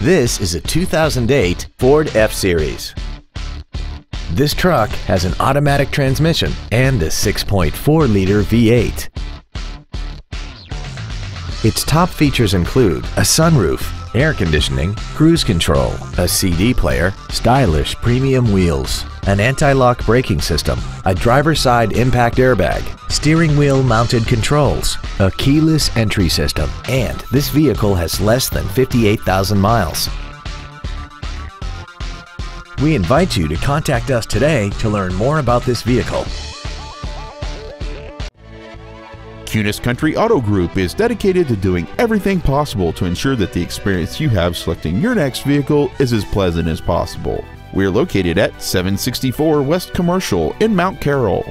This is a 2008 Ford F-Series. This truck has an automatic transmission and a 6.4-liter V8. Its top features include a sunroof, air conditioning, cruise control, a CD player, stylish premium wheels, an anti-lock braking system, a driver-side impact airbag, steering wheel mounted controls, a keyless entry system, and this vehicle has less than 58,000 miles. We invite you to contact us today to learn more about this vehicle. Kunes Country Auto Group is dedicated to doing everything possible to ensure that the experience you have selecting your next vehicle is as pleasant as possible. We're located at 764 West Commercial in Mount Carroll.